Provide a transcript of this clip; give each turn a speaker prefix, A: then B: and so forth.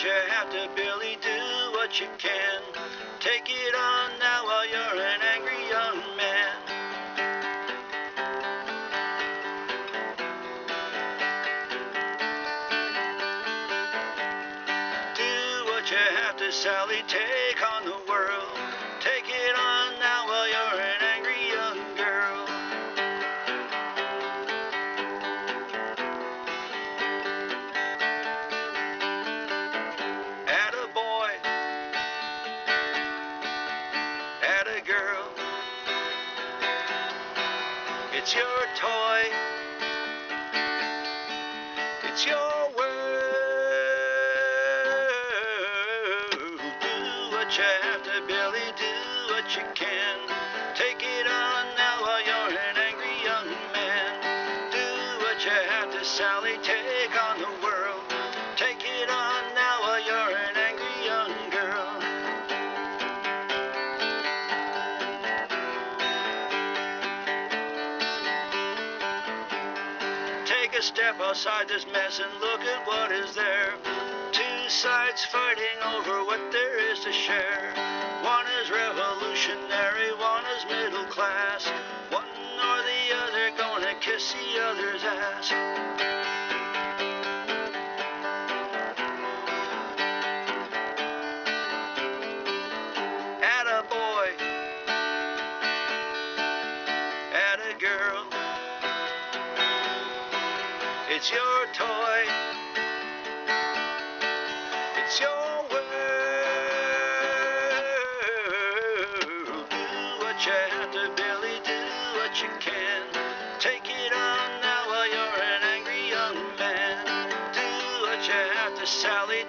A: what you have to, Billy. Do what you can. Take it on now while you're an angry young man. Do what you have to, Sally. Take on the world. Girl. It's your toy. It's your world. Do what you have to, Billy. Do what you can. A step outside this mess and look at what is there. Two sides fighting over what there is to share. One is revolutionary, one is middle class. One or the other gonna kiss the other's ass. At a boy, at a girl. It's your toy. It's your world. Do what you have to, Billy. Do what you can. Take it on now while you're an angry young man. Do what you have to, Sally.